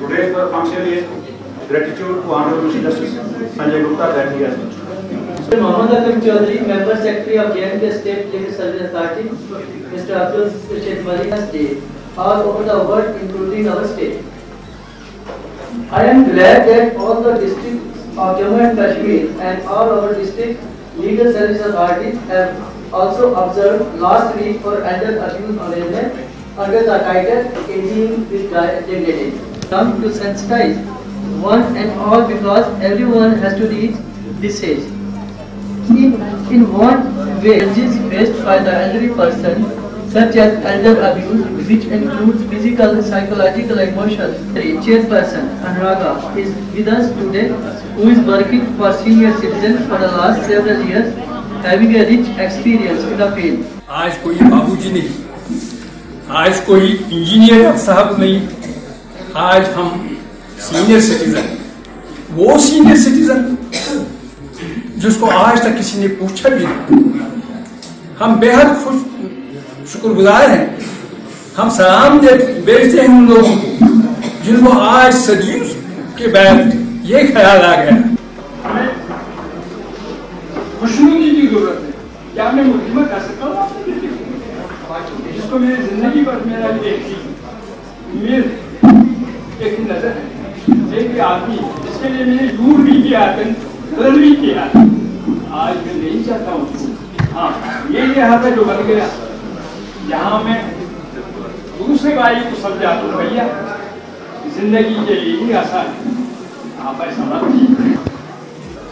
today's function is gratitude to Honorable Chief Justice Sanjay Gupta that he has. Mr. Mohammad Akim Chaudhary, Member Secretary of J&K State Legal Service Authority, Mr. Abdul Rashid Malik has day all over the world, including our state. I am glad that all the districts of Jammu and Kashmir and all our district legal service authorities have also observed last week for elder abuse management under the title Aging with Dignity. Come to sensitize one and all because everyone has to reach this age. In, in what way challenges faced by the elderly person such as elder abuse which includes physical, psychological, emotional. Chairperson Anuraga is with us today who is working for senior citizens for the last several years having a rich experience in the field. आज कोई बाबूजी नहीं आज कोई engineer साहब नहीं आज हम सीनियर सिटीजन वो सीनियर सिटीजन जिसको आज तक किसी ने पूछा भी नहीं। हम बेहद खुश, शुक्रगुजार हैं। हम सलाम बेचते हैं उन लोगों को जिनको आज सदियों के बाद ये ख्याल आ गया। खुशनुदी की ज़रूरत है। क्या मैं मुकदमा कर सकता हूँ? जिसको मेरी ज़िंदगी पर मेरा एक उम्मीद ही आदमी। जिसके लिए मैंने दूर भी किया कदर भी किया आज मैं नहीं चाहता हूँ। हाँ ये ये हाथ है जो बन गया। यहाँ मैं दूसरे भाई को समझाता हूँ भैया ज़िंदगी के लिए ही आसान है। आप ऐसा मत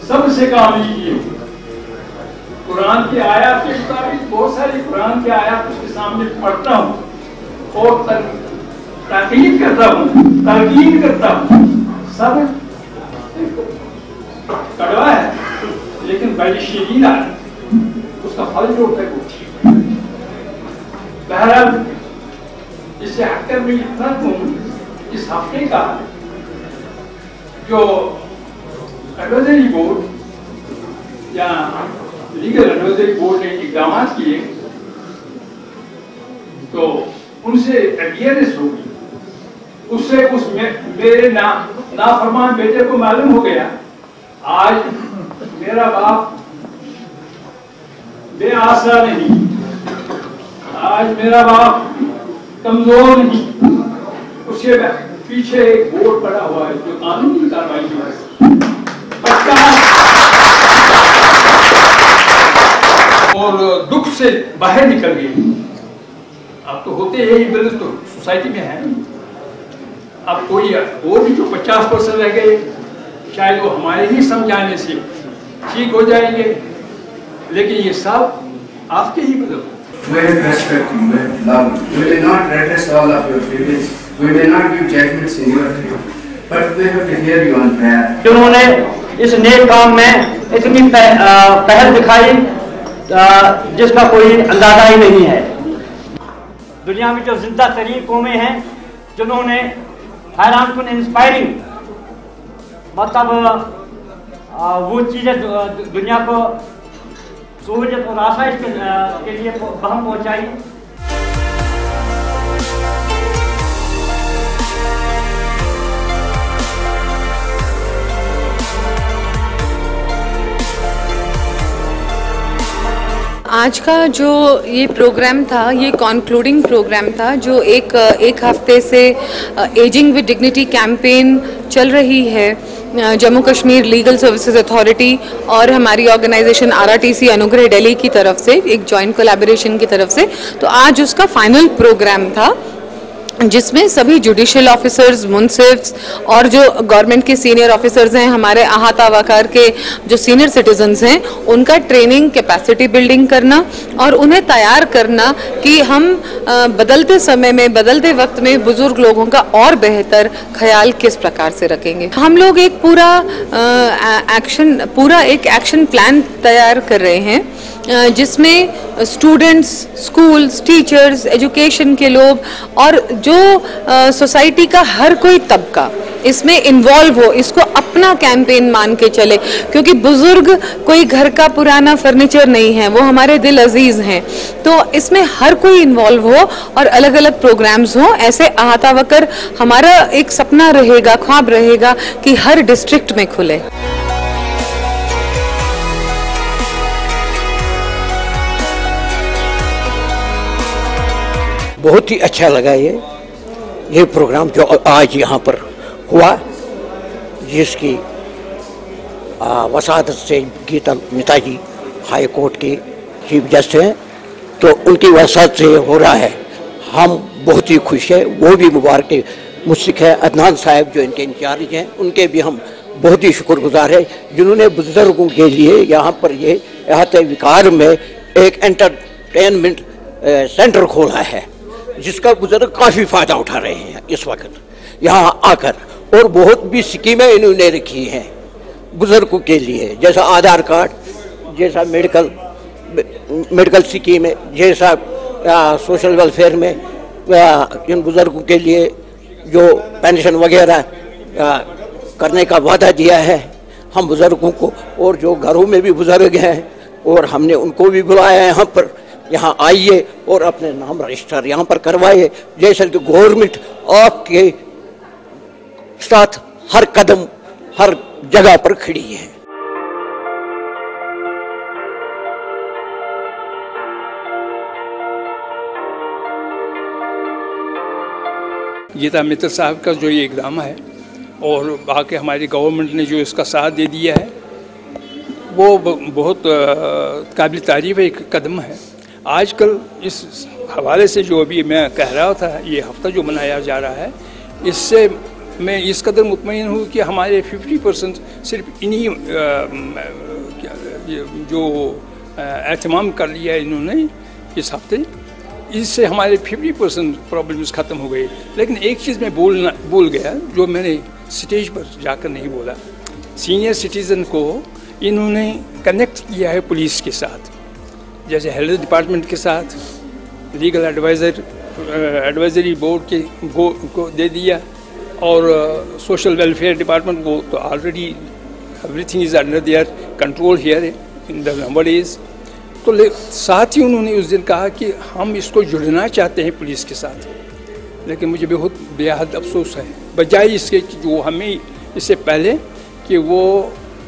सबसे काम लीजिए कुरान की आयत के मुताबिक बहुत सारी कुरान की आयात उसके सामने पढ़ता हूँ और तर, ताकीद करता हूँ तलकीन करता हूँ। सब कड़वा है लेकिन शीरीन है उसका फल जो होता है वो ठीक बहरहाल इसे हटकर मैं इतना कहूँ इस हफ़्ते का जो एडवाइजरी बोर्ड या लीगल एडवाइजरी बोर्ड ने इकदाम किए तो उनसे अवेयरनेस होगी उससे उस मेरे ना नाफरमान बेटे को मालूम हो गया, आज मेरा बाप बेआसरा नहीं, आज मेरा बाप कमज़ोर नहीं। उसके पीछे एक बोर्ड पड़ा हुआ है, जो कानूनी कार्रवाई है और दुख से बाहर निकल गए अब तो होते यही बिल तो सोसाइटी में है। अब कोई और भी जो पचास परसेंट रह गए शायद वो हमारे ही समझाने से ठीक हो जाएँगे लेकिन ये सब आपके ही बदल We will respect you, we will love. We will not redress all of your feelings. We will not give judgments in your favor. But we have to hear you on prayer. जिन्होंने इस नेक काम में इतनी पहल दिखाई जिसका कोई अंदाज़ा ही नहीं है दुनिया में जो ज़िंदा तरीन कौमें हैं जिन्होंने हैरान कुन इंस्पायरिंग मतलब वो चीज़ें दुनिया को सूर्य और आशा के, के लिए बहम पहुंचाई। आज का जो ये प्रोग्राम था, ये कॉन्क्लूडिंग प्रोग्राम था, जो एक एक हफ़्ते से एजिंग विद डिग्निटी कैंपेन चल रही है Jammu Kashmir legal services authority और हमारी ऑर्गेनाइजेशन आरआरटीसी अनुग्रह दिल्ली की तरफ़ से, एक जॉइंट कोलैबोरेशन की तरफ़ से। तो आज उसका फाइनल प्रोग्राम था। जिसमें सभी जुडिशियल ऑफिसर्स मुनसिफ्स और जो गवर्नमेंट के सीनियर ऑफिसर्स हैं, हमारे अहाता वकार के जो सीनियर सिटीजन्स हैं, उनका ट्रेनिंग कैपेसिटी बिल्डिंग करना और उन्हें तैयार करना कि हम बदलते समय में, बदलते वक्त में बुज़ुर्ग लोगों का और बेहतर ख्याल किस प्रकार से रखेंगे। हम लोग एक पूरा एक्शन पूरा एक एक्शन प्लान तैयार कर रहे हैं। जिसमें स्टूडेंट्स स्कूल्स टीचर्स एजुकेशन के लोग और जो सोसाइटी का हर कोई तबका इसमें इन्वॉल्व हो, इसको अपना कैंपेन मान के चले। क्योंकि बुज़ुर्ग कोई घर का पुराना फर्नीचर नहीं है, वो हमारे दिल अज़ीज़ हैं। तो इसमें हर कोई इन्वॉल्व हो और अलग अलग प्रोग्राम्स हो, ऐसे अहाता वकर हमारा एक सपना रहेगा, ख्वाब रहेगा कि हर डिस्ट्रिक्ट में खुले। बहुत ही अच्छा लगा ये ये प्रोग्राम जो आज यहाँ पर हुआ, जिसकी वसादत से गीता नेताजी हाई कोर्ट के चीफ जस्टिस हैं तो उनकी वसादत से हो रहा है। हम बहुत ही खुश हैं, वो भी मुबारक मुश्क है अदनान साहब जो इनके इंचार्ज हैं, उनके भी हम बहुत ही शुक्रगुजार हैं, जिन्होंने बुज़ुर्गों के लिए यहाँ पर ये अहत विकार में एक एंटरटेनमेंट सेंटर खोला है। जिसका बुज़ुर्ग काफ़ी फ़ायदा उठा रहे हैं इस वक्त। यहाँ आकर और बहुत भी स्कीमें इन्होंने रखी हैं बुज़ुर्गों के लिए। जैसा आधार कार्ड जैसा मेडिकल मेडिकल स्कीम है जैसा आ, सोशल वेलफेयर में आ, इन बुज़ुर्गों के लिए जो पेंशन वगैरह करने का वादा दिया है हम बुज़ुर्गों को और जो घरों में भी बुज़ुर्ग हैं और हमने उनको भी बुलाया है यहाँ पर यहाँ आइए और अपने नाम रजिस्टर यहाँ पर करवाइए। जैसे कि गवर्नमेंट आपके साथ हर कदम, हर जगह पर खड़ी है। गीता मित्र साहब का जो ये इकदाम है और बाकी हमारी गवर्नमेंट ने जो इसका साथ दे दिया है, वो बहुत काबिल तारीफ़ एक कदम है। आजकल इस हवाले से जो अभी मैं कह रहा था, ये हफ़्ता जो मनाया जा रहा है, इससे मैं इस कदर मुतमिन हूँ कि हमारे 50 परसेंट सिर्फ़ इन्हीं जो एहतमाम कर लिया इन्होंने इस हफ़्ते, इससे हमारे 50 परसेंट प्रॉब्लम्स ख़त्म हो गई। लेकिन एक चीज़ मैं बोलना, बोल गया, जो मैंने स्टेज पर जाकर नहीं बोला। सीनियर सिटीज़न को इन्होंने कनेक्ट किया है पुलिस के साथ। जैसे हेल्थ डिपार्टमेंट के साथ लीगल एडवाइज़र एडवाइजरी बोर्ड के को, को दे दिया और सोशल वेलफेयर डिपार्टमेंट को तो already everything is under there control here in the number is तो ले साथ ही उन्होंने उस दिन कहा कि हम इसको जुड़ना चाहते हैं पुलिस के साथ। लेकिन मुझे बहुत बेहद अफसोस है। बजाय इसके जो हमें इससे पहले कि वो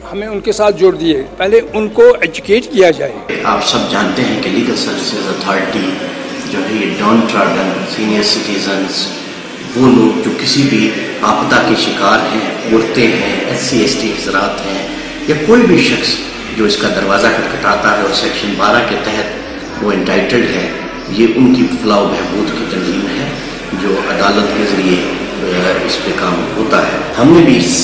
हमें उनके साथ जोड़ दिए। पहले उनको एजुकेट किया जाए। आप सब जानते हैं कि लीगल सर्विसेज़ अथॉरिटी जो है, ये डॉन ट्राडन सीनियर सिटीजन्स वो लोग जो किसी भी आपदा के शिकार हैं उड़ते हैं एस सी एस टी हजरात हैं, या कोई भी शख्स जो इसका दरवाज़ा खटखटाता है और सेक्शन 12 के तहत वो इंटाइटेड है, ये उनकी फलाह बहबूद की तंजीम है, जो अदालत के ज़रिए इस पे काम होता है। हमने भी इस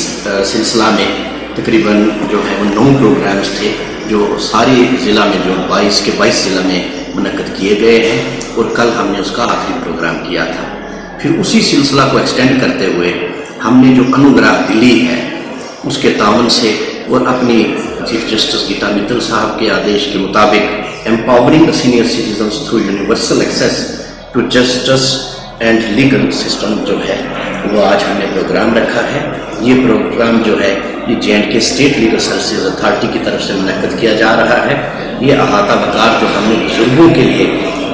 सिलसिला में तकरीबन जो है वो नौ प्रोग्राम्स थे, जो सारी ज़िला में, जो 22 के 22 ज़िला में मुनद किए गए हैं और कल हमने उसका आखिरी प्रोग्राम किया था। फिर उसी सिलसिला को एक्सटेंड करते हुए हमने जो अनुग्रह दिल्ली है, उसके तावन से और अपनी चीफ जस्टिस गीता मित्तल साहब के आदेश के मुताबिक empowering senior citizens through universal access to justice and legal system जो है, वो आज हमने प्रोग्राम रखा है। ये प्रोग्राम जो है ये जे के स्टेट लीगल सर्विसेज़ अथॉरिटी की तरफ़ से मुनद किया जा रहा है। ये अहाता वकार जो हमने बुज़ुर्गों के लिए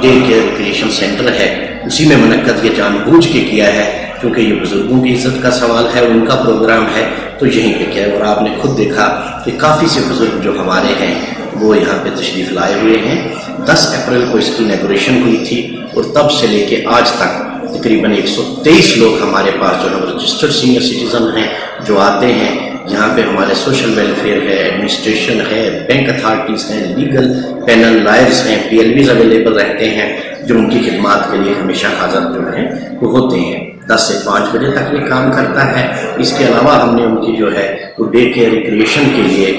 डे केयर रिक्रिएशन सेंटर है, उसी में मुनद ये जानबूझ के किया है, क्योंकि ये बुज़ुर्गों की इज़्ज़त का सवाल है, उनका प्रोग्राम है तो यहीं पे किया है? और आपने खुद देखा कि काफ़ी से बुज़ुर्ग जो हमारे हैं, वो यहाँ पे तशरीफ़ लाए हुए हैं। 10 अप्रैल को इसकी इनेगोरेशन हुई थी, और तब से लेके आज तक तकरीबन 123 लोग हमारे पास जो है रजिस्टर्ड सीनियर सिटीज़न हैं, जो आते हैं। यहाँ पे हमारे सोशल वेलफेयर है एडमिनिस्ट्रेशन है बैंक अथॉरिटीज़ हैं लीगल पैनल लायर्स हैं पी अवेलेबल रहते हैं, जो उनकी खिदमत के लिए हमेशा हाजिर जो है, वो होते हैं। दस से पाँच बजे तक ये काम करता है। इसके अलावा हमने उनकी जो है, वो डे केयर रिक्रिएशन के लिए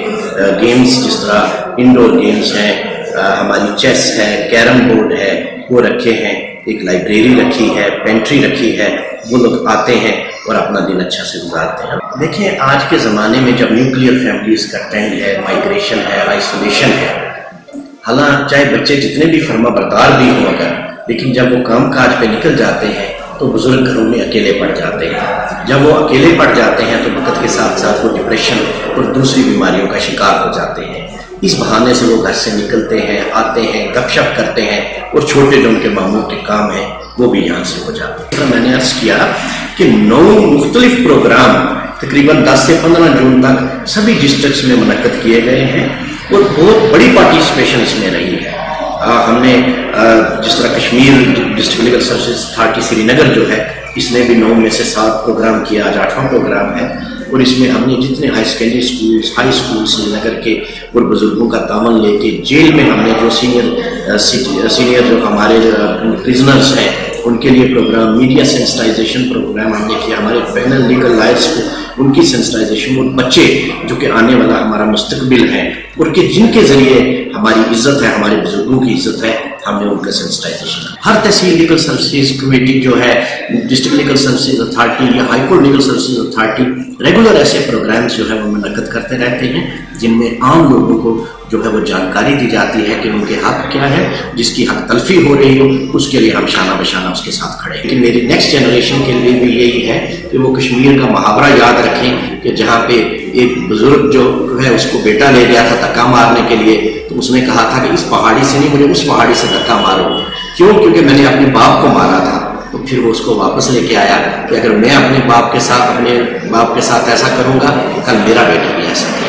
गेम्स जिस तरह इंडोर गेम्स हैं हमारी चेस है कैरम बोर्ड है, वो रखे हैं। एक लाइब्रेरी रखी है पेंट्री रखी है, वो लोग आते हैं और अपना दिन अच्छा से गुजारते हैं। देखिए, आज के ज़माने में जब न्यूक्लियर फैमिलीज़ का ट्रेंड है माइग्रेशन है आइसोलेशन है हालाँकि चाहे बच्चे जितने भी फर्मा बरदार भी हों अगर, लेकिन जब वो काम काज पे निकल जाते हैं तो बुज़ुर्ग घरों में अकेले पड़ जाते हैं। जब वो अकेले पड़ जाते हैं तो वक्त के साथ साथ वो डिप्रेशन और दूसरी बीमारियों का शिकार हो जाते हैं। इस बहाने से वो घर से निकलते हैं आते हैं गपशप करते हैं और छोटे जो उनके मामू के काम हैं वो भी यहाँ से हो जाते हैं। मैंने अर्ज़ किया कि नौ मुख्तलिफ़ प्रोग्राम तकरीबन 10 से 15 जून तक सभी डिस्ट्रिक्ट में मनकद किए गए हैं और बहुत बड़ी पार्टिसिपेशन इसमें रही है। आ, हमने आ, जिस तरह Kashmir district legal service authority Srinagar जो है इसने भी नौ में से सात प्रोग्राम किया आज आठवां प्रोग्राम है। और इसमें हमने जितने high secondary schools high school Srinagar के और बुज़ुर्गों का तामन लेके जेल में हमने जो सीनियर सीनियर जो हमारे प्रिजनर्स हैं, उनके लिए प्रोग्राम मीडिया सेंसिटाइजेशन प्रोग्राम हमने किया। हमारे पैनल लीगल लायर्स को उनकी सेंसिटाइजेशन और बच्चे जो कि आने वाला हमारा मुस्तकबिल है और कि जिनके ज़रिए हमारी इज़्ज़त है, हमारे बुज़ुर्गों की इज़्ज़त है, हमने उनका सेंसिटाइजेशन हर तहसील लीगल सर्विसेज़ कमेटी जो है डिस्ट्रिक्ट लीगल सर्विसेज़ अथॉरिटी या high court legal services authority regular ऐसे प्रोग्राम्स जो है वो मनकद करते रहते हैं, जिनमें आम लोगों को जो है वो जानकारी दी जाती है कि उनके हक क्या है, जिसकी हक तलफी हो रही हो, उसके लिए हम शाना बशाना उसके साथ खड़े हैं। लेकिन मेरी नेक्स्ट जनरेशन के लिए भी यही है कि वो कश्मीर का मुहावरा याद रखें कि जहाँ पे एक बुज़ुर्ग जो है उसको बेटा ले गया था धक्का मारने के लिए तो उसने कहा था कि इस पहाड़ी से नहीं, मुझे उस पहाड़ी से धक्का मारो। क्यों? क्योंकि मैंने अपने बाप को मारा था। फिर वो उसको वापस लेके आया कि अगर मैं अपने बाप के साथ, अपने बाप के साथ ऐसा करूँगा, कल मेरा बेटा भी ऐसा